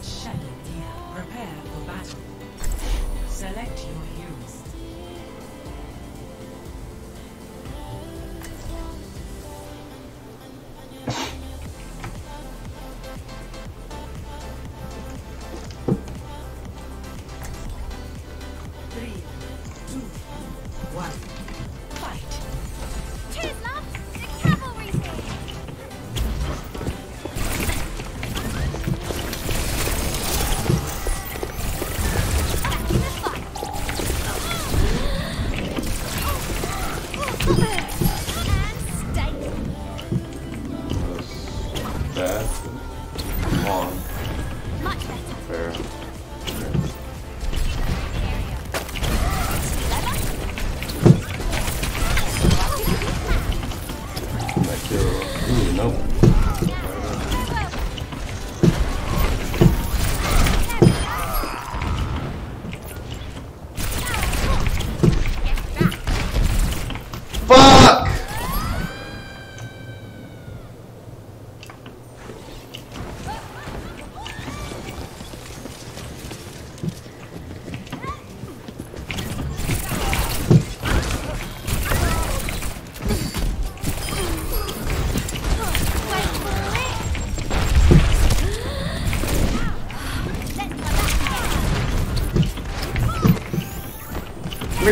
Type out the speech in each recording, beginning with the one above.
Prepare for battle. Select your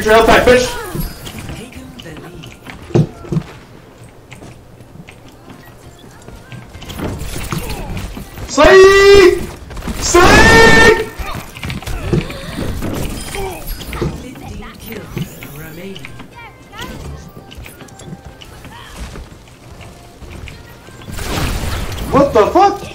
your health back, bitch! Slay! Slay! What the fuck?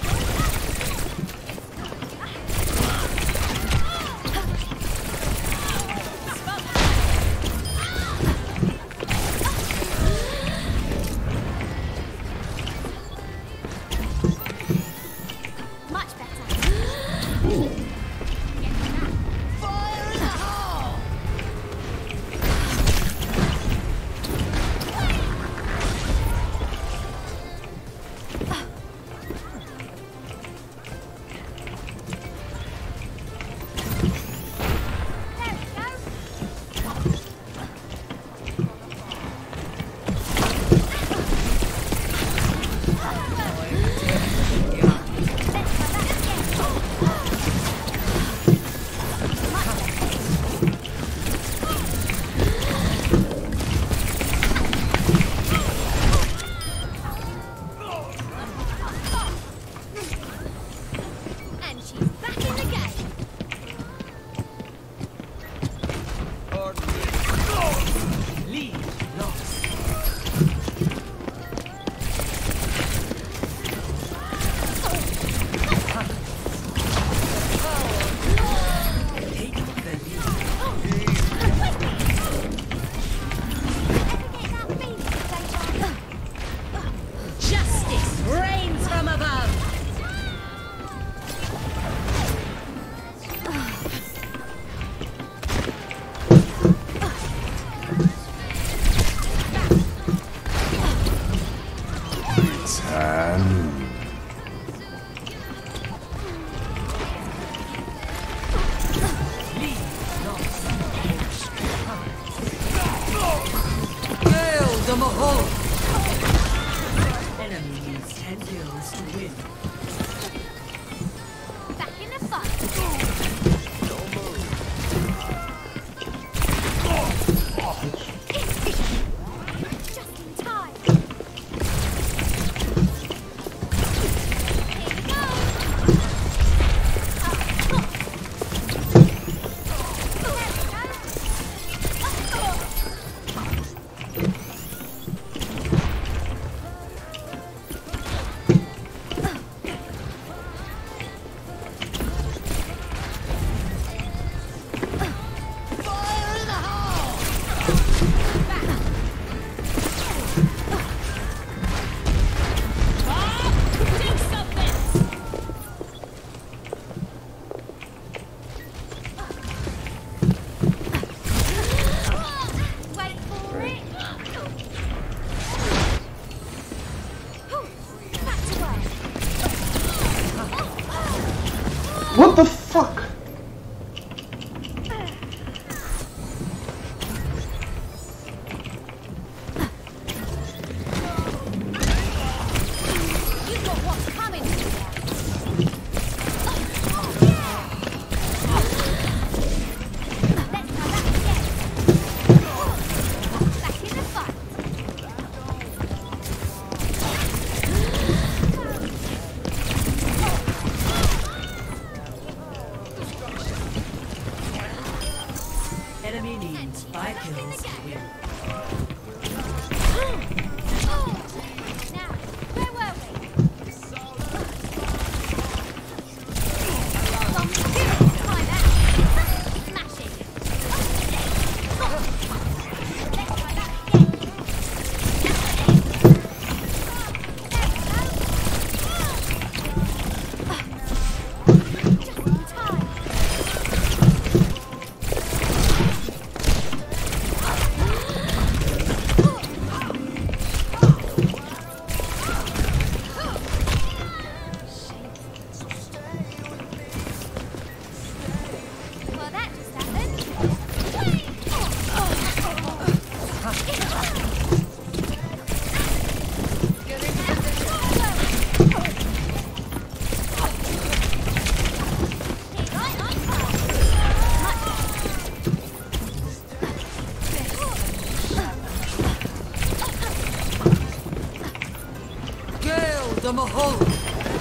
What the fuck? enemy needs five kills to win.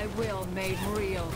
My will made real.